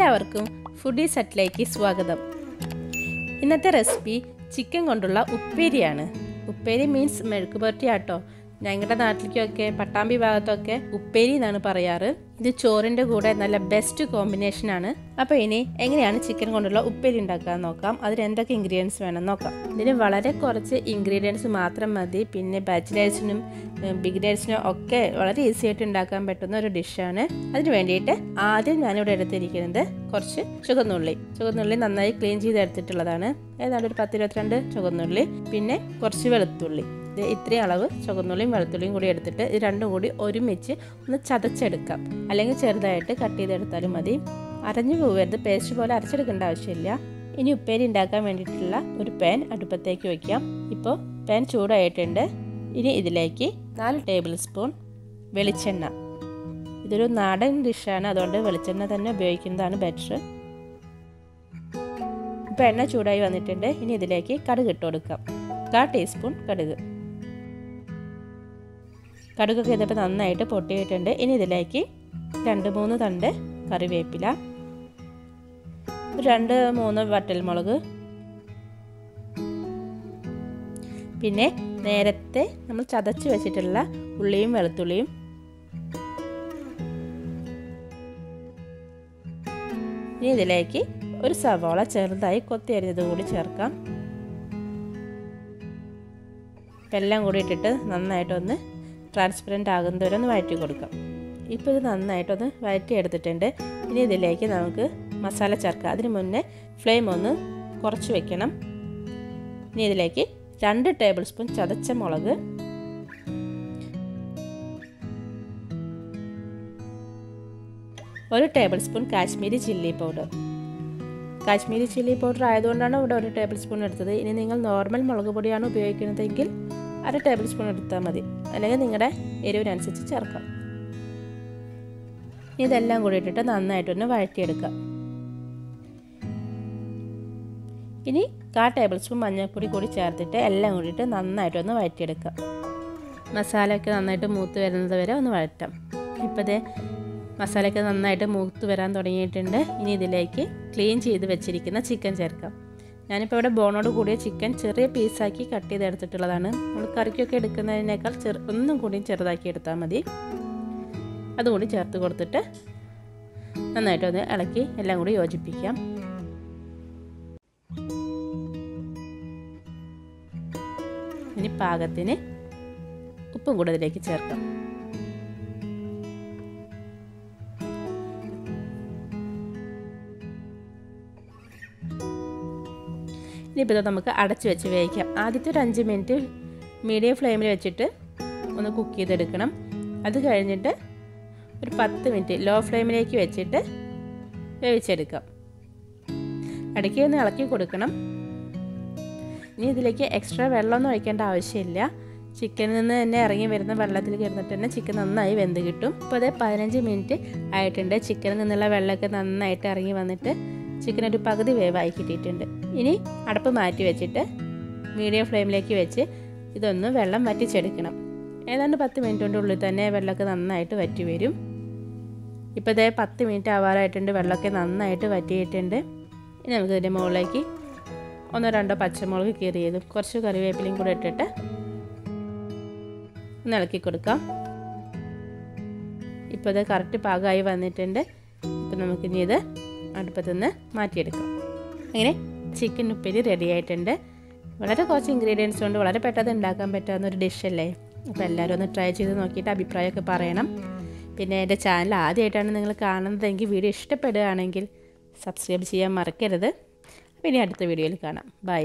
എല്ലാവർക്കും ഫുഡി സെറ്റിലേക്ക് സ്വാഗതം. ഇന്നത്തെ റെസിപ്പി ചിക്കൻ കൊണ്ടുള്ള ഉപ്പേരിയാണ്. ഉപ്പേരി മീൻസ് മെഴുക്ക് ആട്ടോ ഞങ്ങളുടെ നാട്ടിലേക്കൊക്കെ പട്ടാമ്പി ഭാഗത്തൊക്കെ ഉപ്പേരി എന്നാണ് പറയാറ്. ഇത് ചോറിന്റെ കൂടെ നല്ല ബെസ്റ്റ് കോമ്പിനേഷനാണ് അപ്പോൾ ഇനി എങ്ങനെയാണ് ചിക്കൻ കൊണ്ടുള്ള ഉപ്പേരി ഉണ്ടാക്കാൻ നോക്കാം. അതിന് എന്തൊക്കെ ഇൻഗ്രീഡിയൻസ് വേണം നോക്കാം. ഇതിന് വളരെ കുറച്ച് ഇൻഗ്രീഡിയൻസ് മാത്രം മതി. പിന്നെ ബാച്ചിലേഴ്സിനും ബിഗിനേഴ്സിനും ഒക്കെ വളരെ ഈസി ആയിട്ട് ഉണ്ടാക്കാൻ പറ്റുന്ന ഒരു ഡിഷാണ് അതിന് വേണ്ടിയിട്ട് ആദ്യം ഞാനിവിടെ എടുത്തിരിക്കുന്നത് കുറച്ച് ചുവന്നുള്ളി. ചുവന്നുള്ളി നന്നായി ക്ലീൻ ചെയ്ത് എടുത്തിട്ടുള്ളതാണ് ഏതാണ്ട് ഒരു പത്തിരുപത്തിരണ്ട് ചുവന്നുള്ളി പിന്നെ കുറച്ച് വെളുത്തുള്ളി. ഇത് ഇത്രയും അളവ് ചുവന്നുള്ളിയും വെളുത്തുള്ളിയും കൂടി എടുത്തിട്ട് ഇത് രണ്ടും കൂടി ഒരുമിച്ച് ഒന്ന് ചതച്ചെടുക്കാം. അല്ലെങ്കിൽ ചെറുതായിട്ട് കട്ട് ചെയ്തെടുത്താലും മതി. അരഞ്ഞു പോകരുത്. പേസ്റ്റ് പോലെ അരച്ചെടുക്കേണ്ട ആവശ്യമില്ല. ഇനി ഉപ്പേരി ഉണ്ടാക്കാൻ വേണ്ടിയിട്ടുള്ള ഒരു പാൻ അടുപ്പത്തേക്ക് വയ്ക്കാം ഇപ്പോൾ പാൻ ചൂടായിട്ടുണ്ട്. ഇനി ഇതിലേക്ക് നാല് ടേബിൾ സ്പൂൺ വെളിച്ചെണ്ണ. ഇതൊരു നാടൻ ഡിഷാണ്. അതുകൊണ്ട് വെളിച്ചെണ്ണ തന്നെ ഉപയോഗിക്കുന്നതാണ് ബെറ്റർ ഇപ്പോൾ എണ്ണ ചൂടായി വന്നിട്ടുണ്ട്. ഇനി ഇതിലേക്ക് കടുക് ഇട്ട് കൊടുക്കാം. കാ ടീസ്പൂൺ കടുക്. കടുകൊക്കെ ഇതിപ്പോൾ നന്നായിട്ട് പൊട്ടിയിട്ടുണ്ട്. ഇനി ഇതിലേക്ക് രണ്ട് മൂന്ന് തണ്ട് കറിവേപ്പില. രണ്ട് മൂന്ന് വട്ടൽമുളക് പിന്നെ നേരത്തെ നമ്മൾ ചതച്ച് വെച്ചിട്ടുള്ള ഉള്ളിയും വെളുത്തുള്ളിയും. ഇനി ഇതിലേക്ക് ഒരു സവാള ചെറുതായി കൊത്തി അരിഞ്ഞത് കൂടി ചേർക്കാം. എല്ലാം കൂടി ഇട്ടിട്ട് നന്നായിട്ടൊന്ന് ട്രാൻസ്പെറന്റ് ആകുന്നവരെ ഒന്ന് വഴറ്റി കൊടുക്കാം. ഇപ്പോൾ ഇത് നന്നായിട്ടൊന്ന് വഴറ്റി എടുത്തിട്ടുണ്ട് ഇനി ഇതിലേക്ക് നമുക്ക് മസാല ചേർക്കാം. അതിന് മുന്നേ ഫ്ലെയിം ഒന്ന് കുറച്ച് വെക്കണം. ഇനി ഇതിലേക്ക് രണ്ട് ടേബിൾ സ്പൂൺ ചതച്ച മുളക്. ഒരു table spoon Kashmiri chilli powder Kashmiri chilli powder ആയതുകൊണ്ടാണ് ഇവിടെ ഒരു ടേബിൾ സ്പൂൺ എടുത്തത്. ഇനി നിങ്ങൾ നോർമൽ മുളക് പൊടിയാണ് ഉപയോഗിക്കുന്നതെങ്കിൽ അര ടേബിൾ സ്പൂൺ എടുത്താൽ മതി. അല്ലെങ്കിൽ നിങ്ങളുടെ എരിവിനനുസരിച്ച് ചേർക്കാം. ഇതെല്ലാം കൂടി ഇട്ടിട്ട് നന്നായിട്ടൊന്ന് വഴറ്റിയെടുക്കാം ഇനി കാ ടേബിൾ സ്പൂൺ മഞ്ഞൾപ്പൊടി കൂടി ചേർത്തിട്ട് എല്ലാം കൂടിയിട്ട് നന്നായിട്ടൊന്ന് വഴറ്റിയെടുക്കാം മസാലയൊക്കെ നന്നായിട്ട് മൂത്ത് വരുന്നത് വരെ ഒന്ന് വഴറ്റാം. ഇപ്പോൾ ഇതേ മസാലയൊക്കെ നന്നായിട്ട് മൂത്ത് വരാൻ തുടങ്ങിയിട്ടുണ്ട്. ഇനി ഇതിലേക്ക് ക്ലീൻ ചെയ്ത് വെച്ചിരിക്കുന്ന ചിക്കൻ ചേർക്കാം. ഞാനിപ്പോൾ ഇവിടെ ബോണോട് കൂടിയ ചിക്കൻ ചെറിയ പീസാക്കി കട്ട് ചെയ്തെടുത്തിട്ടുള്ളതാണ്. നമ്മൾ കറിക്കൊക്കെ എടുക്കുന്നതിനേക്കാൾ ചെറു ഒന്നും കൂടി ചെറുതാക്കി എടുത്താൽ മതി. അതുകൂടി ചേർത്ത് കൊടുത്തിട്ട് നന്നായിട്ടൊന്ന് ഇളക്കി എല്ലാം കൂടി യോജിപ്പിക്കാം. ഇനി പാകത്തിന് ഉപ്പും കൂടെ ഇതിലേക്ക് ചേർക്കാം. ഇനിയിപ്പോൾ നമുക്ക് അടച്ചു വെച്ച് വേവിക്കാം. ആദ്യത്തെ ഒരു അഞ്ച് മിനിറ്റ് മീഡിയം ഫ്ലെയിമിൽ വെച്ചിട്ട് ഒന്ന് കുക്ക് ചെയ്തെടുക്കണം. അത് കഴിഞ്ഞിട്ട് ഒരു പത്ത് മിനിറ്റ് ലോ ഫ്ലെയിമിലേക്ക് വെച്ചിട്ട് വേവിച്ചെടുക്കാം. ഇടയ്ക്ക് ഒന്ന് ഇളക്കി കൊടുക്കണം. ഇനി ഇതിലേക്ക് എക്സ്ട്രാ വെള്ളമൊന്നും ഒഴിക്കേണ്ട ആവശ്യമില്ല. ചിക്കനിൽ നിന്ന് തന്നെ ഇറങ്ങി വരുന്ന വെള്ളത്തിൽ കിടന്നിട്ട് തന്നെ ചിക്കൻ നന്നായി വെന്ത് കിട്ടും. ഇപ്പോൾ അതേ പതിനഞ്ച് മിനിറ്റ് ആയിട്ടുണ്ട്. ചിക്കനിൽ നിന്നുള്ള വെള്ളമൊക്കെ നന്നായിട്ട് ഇറങ്ങി വന്നിട്ട് ചിക്കൻ ഒരു പകുതി വേവായി കിട്ടിയിട്ടുണ്ട്. ഇനി അടപ്പ് മാറ്റി വെച്ചിട്ട് മീഡിയം ഫ്ലെയിമിലേക്ക് വെച്ച് ഇതൊന്ന് വെള്ളം വറ്റിച്ചെടുക്കണം. ഏതാണ്ട് പത്ത് മിനിറ്റ് കൊണ്ടുള്ളിൽ തന്നെ വെള്ളമൊക്കെ നന്നായിട്ട് വറ്റി വരും. ഇപ്പോൾ ഇതേ പത്ത് മിനിറ്റ് ആവാറായിട്ടുണ്ട്. വെള്ളമൊക്കെ നന്നായിട്ട് വറ്റിയിട്ടുണ്ട്. ഇനി നമുക്ക് ഇതിന്റെ മുകളിലേക്ക് ഒന്നോ രണ്ടോ പച്ചമുളക് കീറിയതും കുറച്ച് കറിവേപ്പിലയും കൂടെ ഇട്ടിട്ട് ഒന്ന് ഇളക്കി കൊടുക്കാം. ഇപ്പോൾ ഇത് കറക്റ്റ് പാകമായി വന്നിട്ടുണ്ട്. ഇപ്പം നമുക്കിനി ഇത് അടുപ്പത്തുനിന്ന് മാറ്റിയെടുക്കാം. അങ്ങനെ ചിക്കൻ ഉപ്പേരി റെഡി ആയിട്ടുണ്ട്. വളരെ കുറച്ച് ഇൻഗ്രീഡിയൻസ് കൊണ്ട് വളരെ പെട്ടെന്ന് ഉണ്ടാക്കാൻ പറ്റാവുന്ന ഒരു ഡിഷല്ലേ അപ്പോൾ എല്ലാവരും ഒന്ന് ട്രൈ ചെയ്ത് നോക്കിയിട്ട് അഭിപ്രായമൊക്കെ പറയണം. പിന്നെ എന്റെ ചാനൽ ആദ്യമായിട്ടാണ് നിങ്ങൾ കാണുന്നതെങ്കിൽ വീഡിയോ ഇഷ്ടപ്പെടുകയാണെങ്കിൽ സബ്സ്ക്രൈബ് ചെയ്യാൻ മറക്കരുത്. പിന്നെ അടുത്ത വീഡിയോയിൽ കാണാം. ബൈ